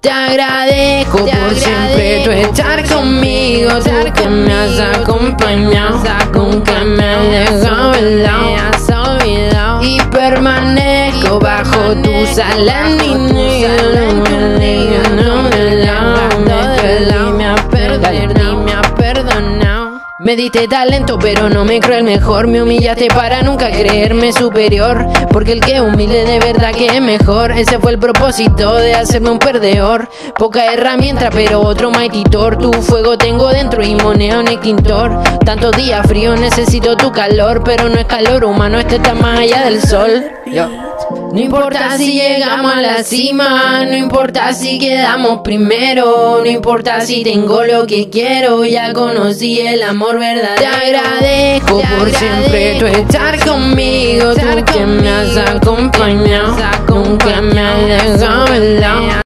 Te agradezco por siempre tu estar conmigo, tú que me has acompañado, nunca me has dejado de lado, y permanezco bajo tus alas, Me diste talento, pero no me creo el mejor. Me humillaste para nunca creerme superior. Porque el que humilde de verdad que es mejor. Ese fue el propósito de hacerme un perdedor. Poca herramienta, pero otro maititor. Tu fuego tengo dentro y moneda un extintor. Tantos días frío, necesito tu calor. Pero no es calor humano, este está más allá del sol. No importa si llegamos a la cima, no importa si quedamos primero, no importa si tengo lo que quiero, ya conocí el amor verdadero. Te agradezco por siempre tu estar conmigo, tú que me has acompañado, nunca me has dejado.